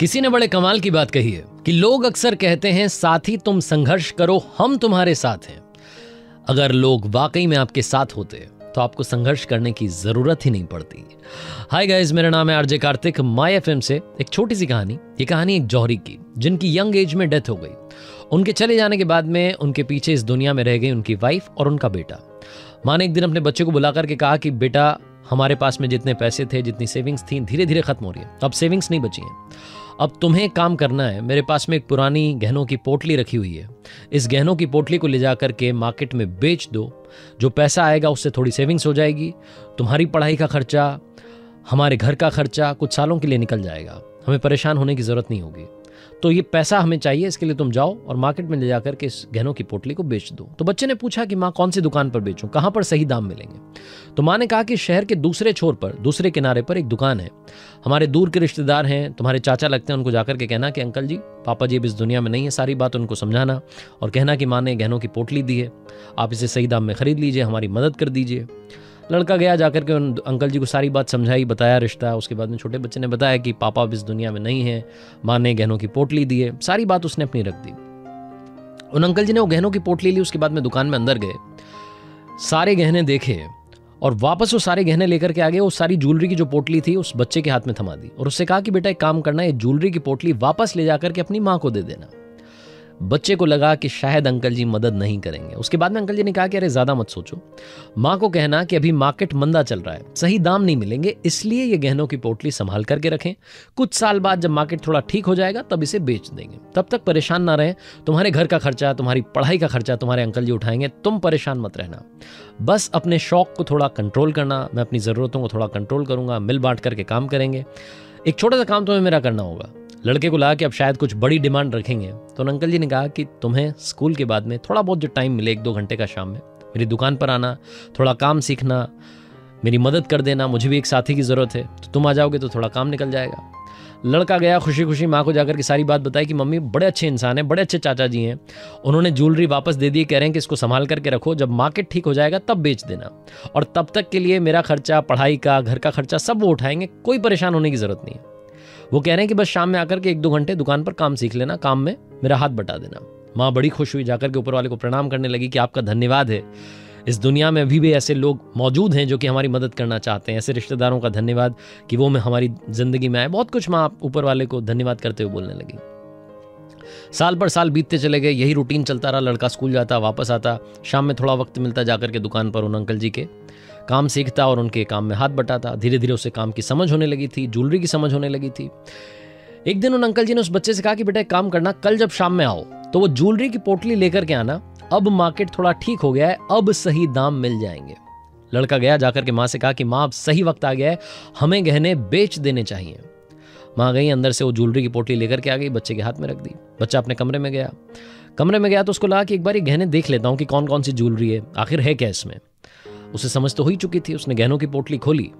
किसी ने बड़े कमाल की बात कही है कि लोग अक्सर कहते हैं, साथी, तुम संघर्ष करो, हम तुम्हारे साथ हैं। अगर लोग वाकई में आपके साथ होते तो आपको संघर्ष करने की ज़रूरत ही नहीं पड़ती। हाय गाइस मेरा नाम है आरजे कार्तिक माय एफएम से एक छोटी सी कहानी। ये कहानी एक जौहरी की, जिनकी यंग एज में डेथ हो गई। उनके चले जाने के बाद में उनके पीछे इस दुनिया में रह गई उनकी वाइफ और उनका बेटा। माँ ने एक दिन अपने बच्चे को बुला करके कहा कि, बेटा, हमारे पास में जितने पैसे थे, जितनी सेविंग्स थी धीरे धीरे खत्म हो रही है। अब सेविंग्स नहीं बची हैं। अब तुम्हें काम करना है, मेरे पास में एक पुरानी गहनों की पोटली रखी हुई है। इस गहनों की पोटली को ले जा करके मार्केट में बेच दो। जो पैसा आएगा उससे थोड़ी सेविंग्स हो जाएगी। तुम्हारी पढ़ाई का खर्चा, हमारे घर का खर्चा कुछ सालों के लिए निकल जाएगा। हमें परेशान होने की ज़रूरत नहीं होगी। तो ये पैसा हमें चाहिए, इसके लिए तुम जाओ और मार्केट में ले जाकर के इस गहनों की पोटली को बेच दो। तो बच्चे ने पूछा कि माँ, कौन सी दुकान पर बेचूं? कहाँ पर सही दाम मिलेंगे? तो माँ ने कहा कि शहर के दूसरे छोर पर, दूसरे किनारे पर एक दुकान है। हमारे दूर के रिश्तेदार हैं, तुम्हारे चाचा लगते हैं, उनको जाकर के कहना कि अंकल जी, पापा जी अब इस दुनिया में नहीं है, सारी बात उनको समझाना और कहना कि माँ ने गहनों की पोटली दी है। आप इसे सही दाम में खरीद लीजिए, हमारी मदद कर दीजिए। लड़का गया, जाकर के उन अंकल जी को सारी बात समझाई, बताया रिश्ता। उसके बाद में छोटे बच्चे ने बताया कि पापा अब इस दुनिया में नहीं है। माँ ने गहनों की पोटली दी है। सारी बात उसने अपनी रख दी। उन अंकल जी ने वो गहनों की पोटली ली, उसके बाद में दुकान में अंदर गए। सारे गहने देखे और वापस वो सारे गहने लेकर के आ गए। वो सारी ज्वेलरी की जो पोटली थी, उस बच्चे के हाथ में थमा दी। और उससे कहा कि बेटा, एक काम करना है ज्वेलरी की पोटली वापस ले जाकर के अपनी माँ को दे देना। बच्चे को लगा कि शायद अंकल जी मदद नहीं करेंगे। उसके बाद में अंकल जी ने कहा कि अरे, ज़्यादा मत सोचो। माँ को कहना कि अभी मार्केट मंदा चल रहा है, सही दाम नहीं मिलेंगे, इसलिए ये गहनों की पोटली संभाल करके रखें। कुछ साल बाद जब मार्केट थोड़ा ठीक हो जाएगा, तब इसे बेच देंगे। तब तक परेशान ना रहें। तुम्हारे घर का खर्चा, तुम्हारी पढ़ाई का खर्चा तुम्हारे अंकल जी उठाएँगे, तुम परेशान मत रहना। बस अपने शौक को थोड़ा कंट्रोल करना, मैं अपनी ज़रूरतों को थोड़ा कंट्रोल करूँगा, मिल बांट करके काम करेंगे। एक छोटा सा काम तुम्हें मेरा करना होगा। लड़के को लगा कि अब शायद कुछ बड़ी डिमांड रखेंगे। तो अंकल जी ने कहा कि तुम्हें स्कूल के बाद में थोड़ा बहुत जो टाइम मिले, एक दो घंटे का शाम में, मेरी दुकान पर आना, थोड़ा काम सीखना, मेरी मदद कर देना, मुझे भी एक साथी की ज़रूरत है तो तुम आ जाओगे तो थोड़ा काम निकल जाएगा। लड़का गया खुशी खुशी माँ को जाकर के सारी बात बताई कि मम्मी बड़े अच्छे इंसान हैं, बड़े अच्छे चाचा जी हैं। उन्होंने ज्वेलरी वापस दे दी, कह रहे हैं कि इसको संभाल करके रखो, जब मार्केट ठीक हो जाएगा तब बेच देना। और तब तक के लिए मेरा खर्चा, पढ़ाई का, घर का खर्चा सब वो उठाएँगे, कोई परेशान होने की ज़रूरत नहीं है। वो कह रहे हैं कि बस शाम में आकर के एक दो घंटे दुकान पर काम सीख लेना, काम में मेरा हाथ बटा देना। माँ बड़ी खुश हुई, जाकर के ऊपर वाले को प्रणाम करने लगी कि आपका धन्यवाद है। इस दुनिया में अभी भी ऐसे लोग मौजूद हैं जो कि हमारी मदद करना चाहते हैं। ऐसे रिश्तेदारों का धन्यवाद कि वो में हमारी ज़िंदगी में आए। बहुत कुछ माँ ऊपर वाले को धन्यवाद करते हुए बोलने लगी। साल पर साल बीतते चले गए, यही रूटीन चलता रहा, लड़का स्कूल जाता, वापस आता, शाम में थोड़ा वक्त मिलता जाकर के दुकान पर उन अंकल जी के। काम सीखता और उनके काम में हाथ बटाता धीरे धीरे उसे काम की समझ होने लगी थी ज्वेलरी की समझ होने लगी थी। एक दिन उन अंकल जी ने उस बच्चे से कहा कि, बेटा, एक काम करना, कल जब शाम में आओ तो वो ज्वेलरी की पोटली लेकर के आना, अब मार्केट थोड़ा ठीक हो गया है, अब सही दाम मिल जाएँगे। लड़का गया, जाकर के माँ से कहा कि, माँ, अब सही वक्त आ गया है, हमें गहने बेच देने चाहिए। माँ गई अंदर से वो ज्वेलरी की पोटली लेकर के आ गई, बच्चे के हाथ में रख दी। बच्चा अपने कमरे में गया। कमरे में गया तो उसको लगा कि एक बार ये गहने देख लेता हूँ कि कौन कौन सी ज्वेलरी है, आखिर है क्या इसमें? उसे समझ तो हो ही चुकी थी, उसने गहनों की पोटली खोली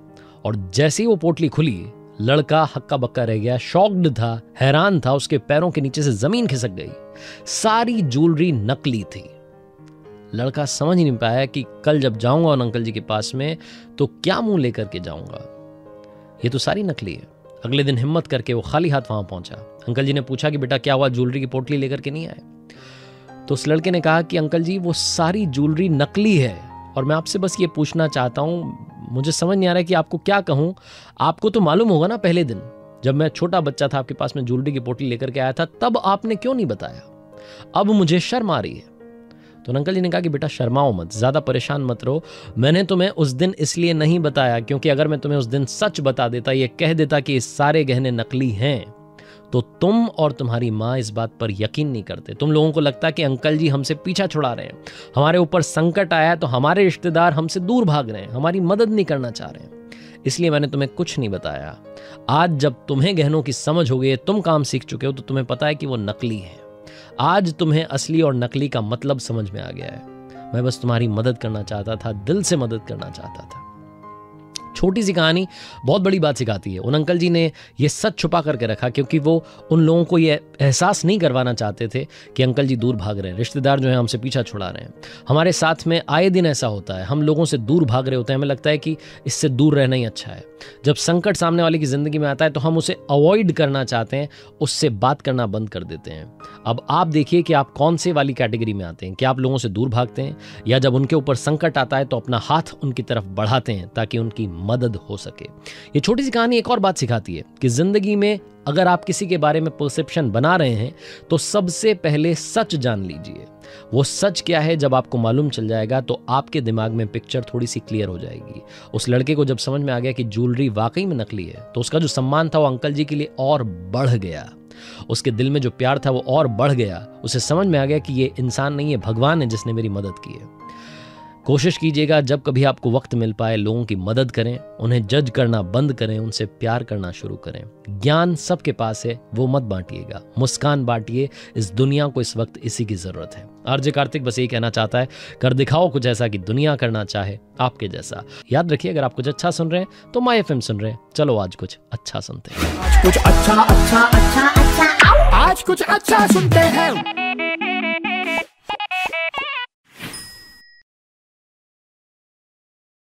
और जैसे ही वो पोटली खुली, लड़का हक्का बक्का रह गया, शॉक्ड था, हैरान था, उसके पैरों के नीचे से ज़मीन खिसक गई। सारी ज्वेलरी नकली थी। लड़का समझ नहीं पाया कि कल जब जाऊँगा उन अंकल जी के पास में तो क्या मुँह लेकर के जाऊँगा? ये तो सारी नकली है। अगले दिन हिम्मत करके वो खाली हाथ वहाँ पहुँचा। अंकल जी ने पूछा कि बेटा, क्या हुआ? ज्वेलरी की पोटली लेकर के नहीं आए? तो उस लड़के ने कहा कि, अंकल जी, वो सारी ज्वेलरी नकली है और मैं आपसे बस ये पूछना चाहता हूँ, मुझे समझ नहीं आ रहा है कि आपको क्या कहूँ। आपको तो मालूम होगा ना पहले दिन, जब मैं छोटा बच्चा था, आपके पास में ज्वेलरी की पोटली लेकर के आया था, तब आपने क्यों नहीं बताया? अब मुझे शर्म आ रही है। तो अंकल जी ने कहा कि बेटा शर्माओ मत, ज़्यादा परेशान मत रहो। मैंने तुम्हें उस दिन इसलिए नहीं बताया क्योंकि अगर मैं तुम्हें उस दिन सच बता देता, ये कह देता कि सारे गहने नकली हैं तो तुम और तुम्हारी माँ इस बात पर यकीन नहीं करते। तुम लोगों को लगता कि अंकल जी हमसे पीछा छुड़ा रहे हैं। हमारे ऊपर संकट आया तो हमारे रिश्तेदार हमसे दूर भाग रहे हैं, हमारी मदद नहीं करना चाह रहे हैं। इसलिए मैंने तुम्हें कुछ नहीं बताया। आज जब तुम्हें गहनों की समझ हो गई तुम काम सीख चुके हो तो तुम्हें पता है कि वो नकली है। आज तुम्हें असली और नकली का मतलब समझ में आ गया है। मैं बस तुम्हारी मदद करना चाहता था, दिल से मदद करना चाहता था। छोटी सी कहानी, बहुत बड़ी बात सिखाती है। उन अंकल जी ने ये सच छुपा करके रखा क्योंकि वो उन लोगों को ये एहसास नहीं करवाना चाहते थे कि अंकल जी दूर भाग रहे हैं। रिश्तेदार जो है हमसे पीछा छुड़ा रहे हैं। हमारे साथ में आए दिन ऐसा होता है। हम लोगों से दूर भाग रहे होते हैं। हमें लगता है कि इससे दूर रहना ही अच्छा है। जब संकट सामने वाले की ज़िंदगी में आता है तो हम उसे अवॉइड करना चाहते हैं, उससे बात करना बंद कर देते हैं। अब आप देखिए कि आप कौन से वाली कैटेगरी में आते हैं। क्या आप लोगों से दूर भागते हैं? या जब उनके ऊपर संकट आता है तो अपना हाथ उनकी तरफ़ बढ़ाते हैं ताकि उनकी मदद हो सके। ये छोटी सी कहानी एक और बात सिखाती है कि ज़िंदगी में अगर आप किसी के बारे में परसेप्शन बना रहे हैं तो सबसे पहले सच जान लीजिए। वो सच क्या है जब आपको मालूम चल जाएगा तो आपके दिमाग में पिक्चर थोड़ी सी क्लियर हो जाएगी। उस लड़के को जब समझ में आ गया कि ज्वेलरी वाकई में नकली है तो उसका जो सम्मान था वो अंकल जी के लिए और बढ़ गया। उसके दिल में जो प्यार था वो और बढ़ गया। उसे समझ में आ गया कि ये इंसान नहीं है, भगवान है जिसने मेरी मदद की है। कोशिश कीजिएगा जब कभी आपको वक्त मिल पाए लोगों की मदद करें उन्हें जज करना बंद करें उनसे प्यार करना शुरू करें। ज्ञान सबके पास है वो मत बांटिएगा। मुस्कान बांटिए इस दुनिया को इस वक्त इसी की ज़रूरत है। आरजे कार्तिक बस यही कहना चाहता है कर दिखाओ कुछ ऐसा कि दुनिया करना चाहे आपके जैसा। याद रखिए अगर आप कुछ अच्छा सुन रहे हैं तो माई एफ़ सुन रहे हैं। चलो आज कुछ अच्छा सुनते हैं। कुछ अच्छा अच्छा अच्छा अच्छा आज कुछ अच्छा सुनते हैं।